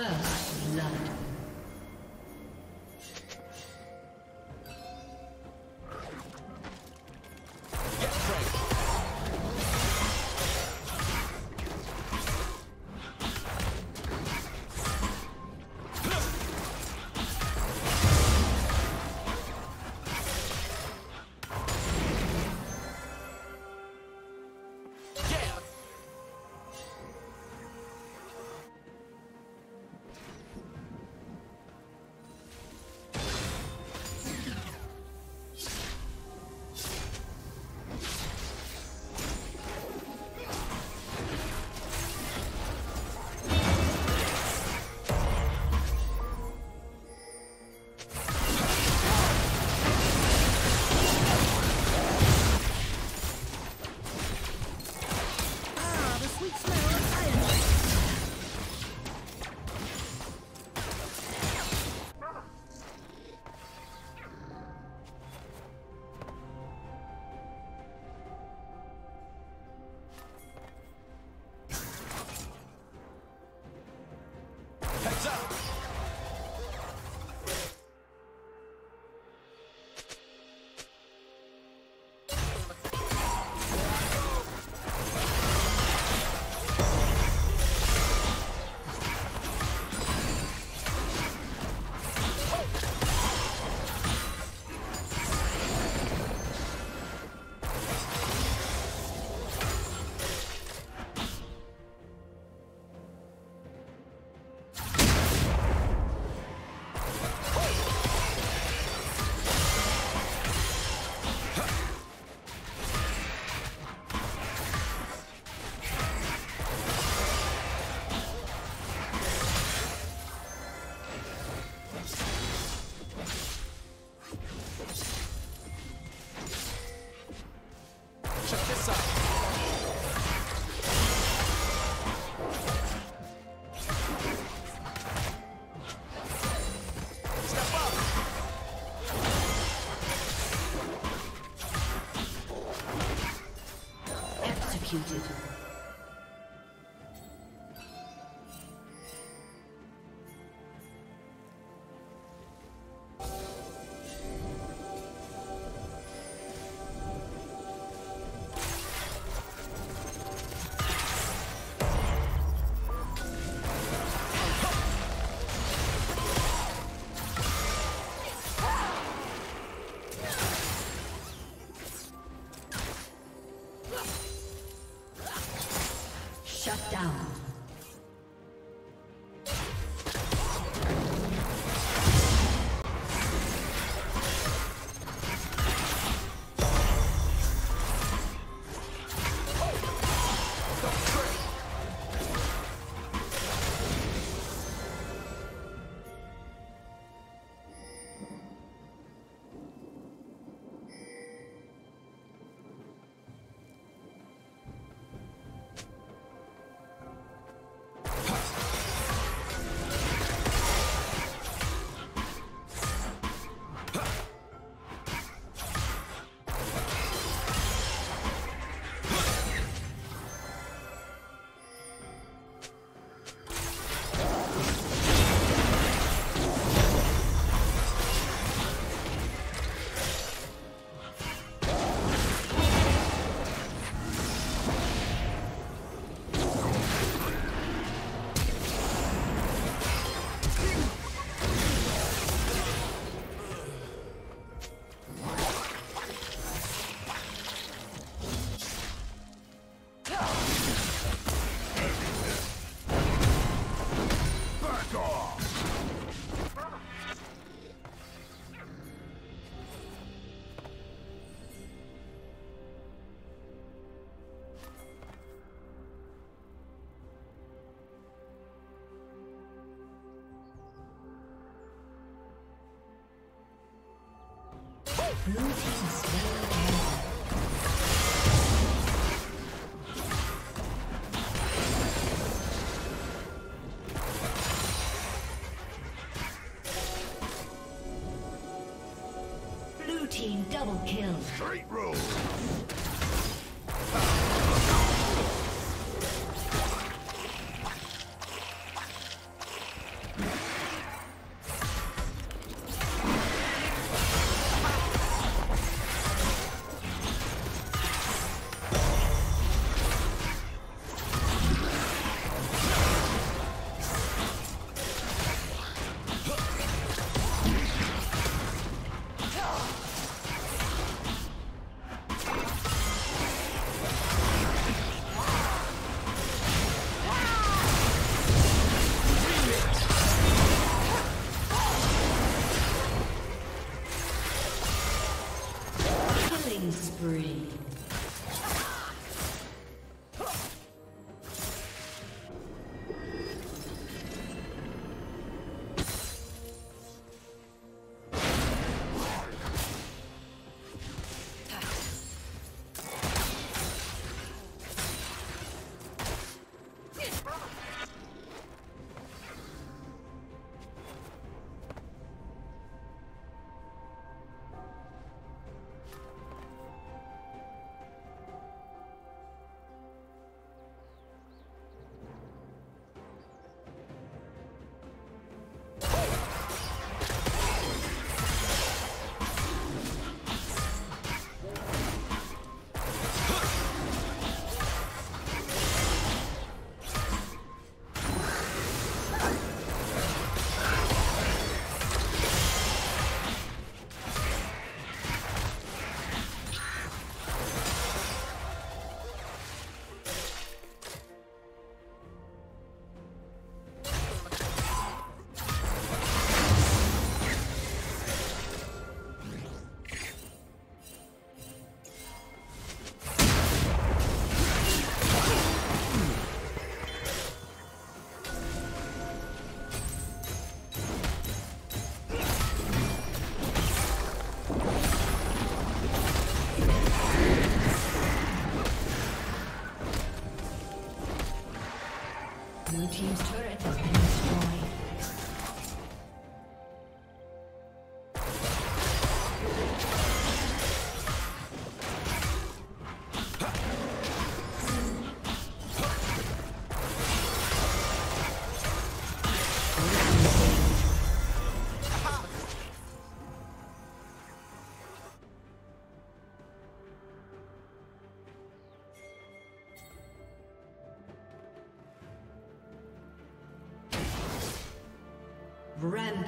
First executed. Blue team's Blue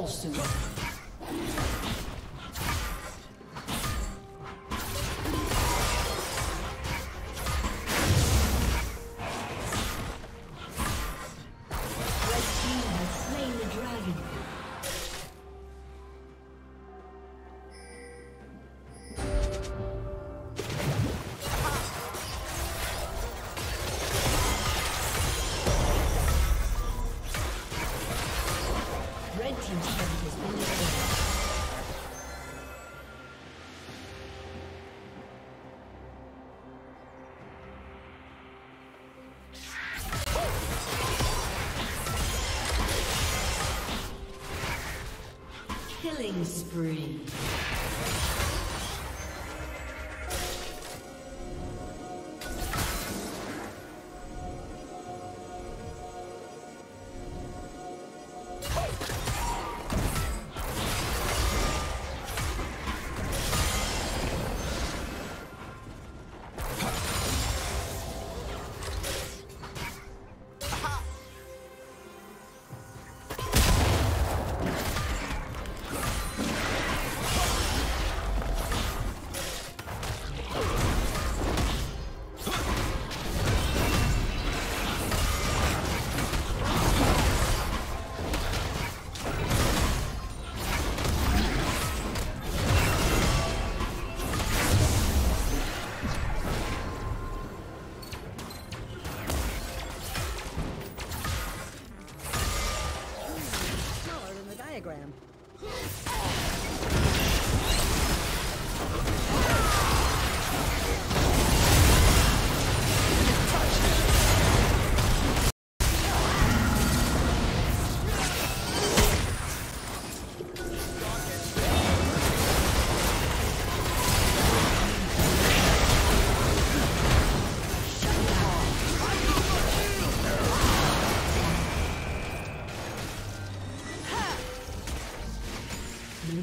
fall soon.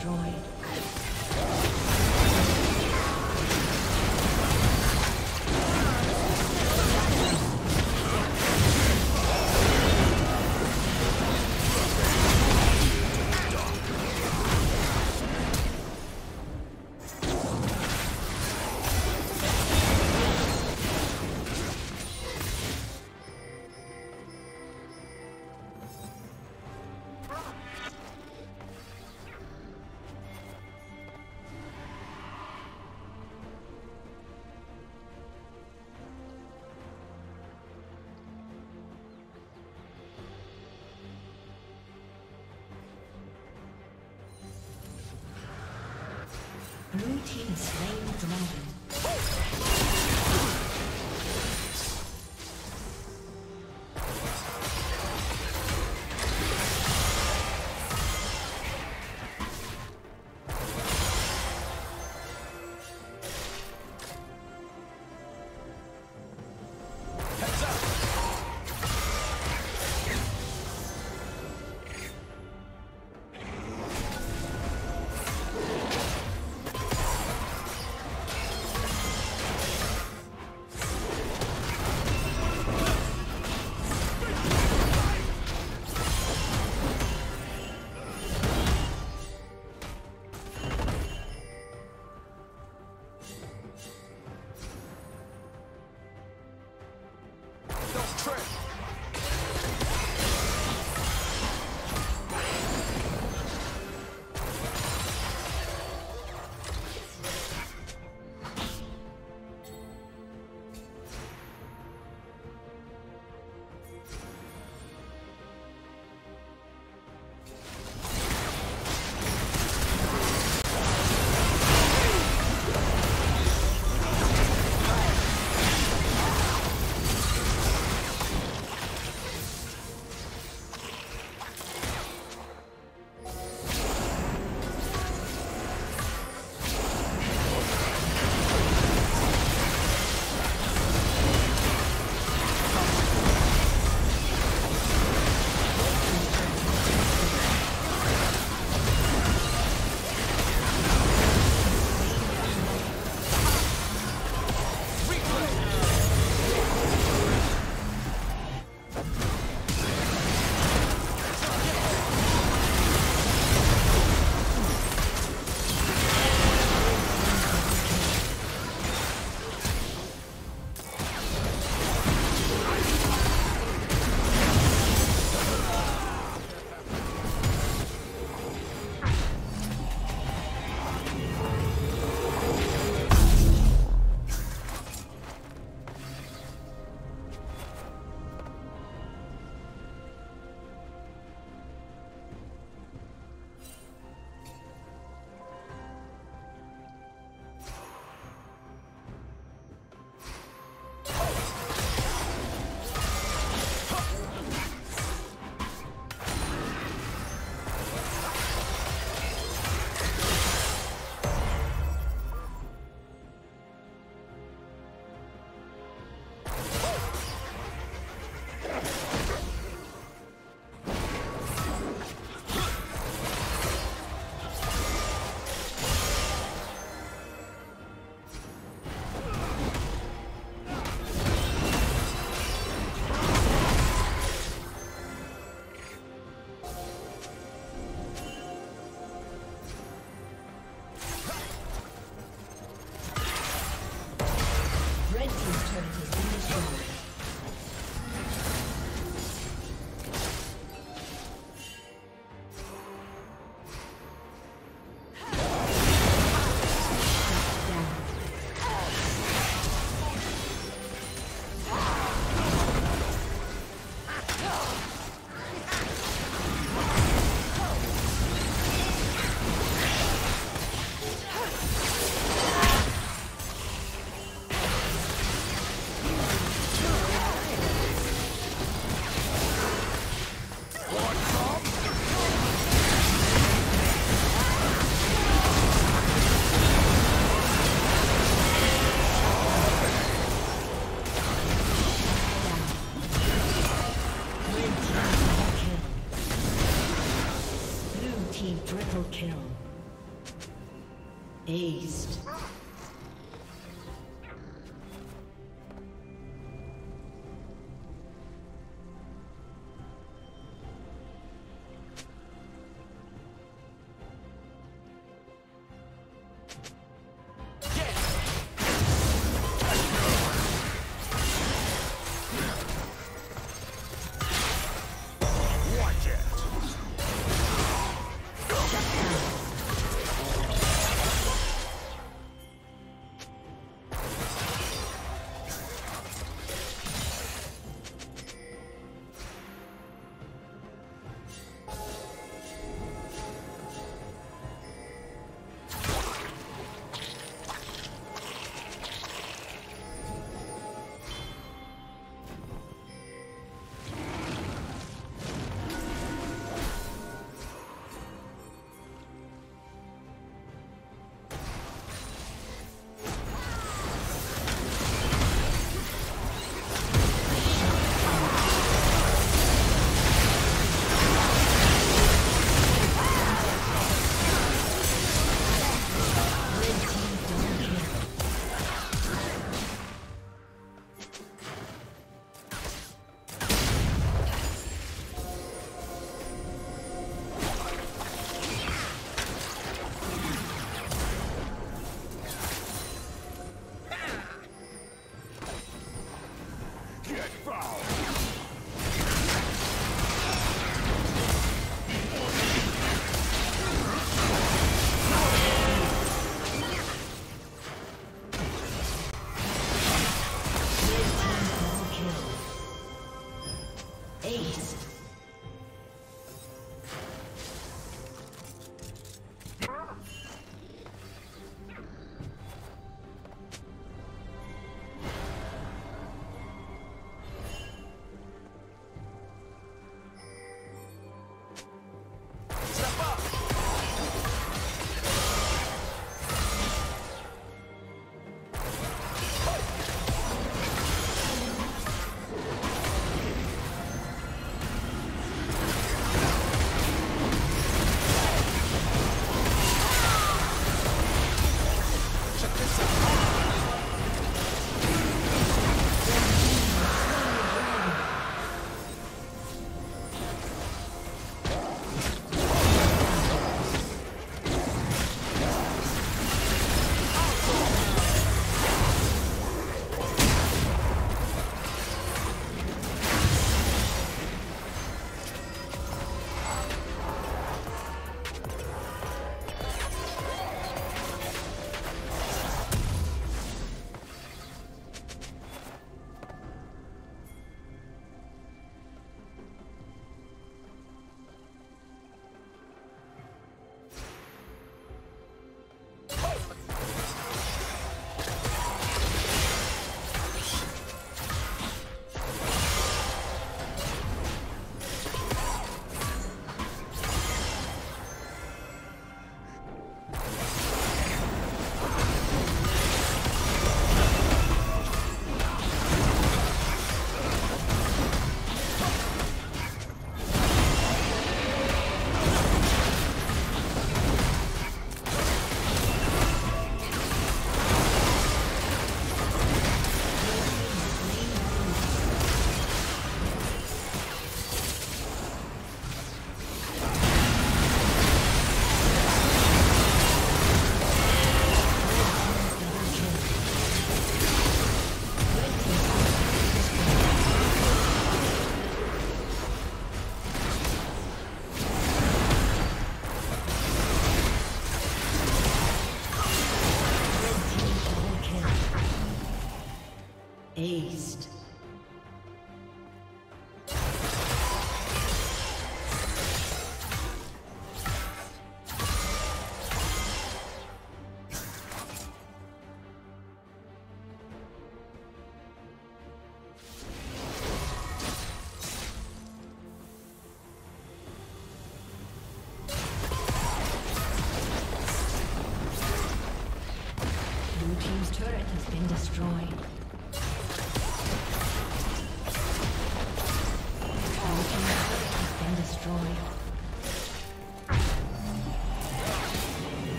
destroyed.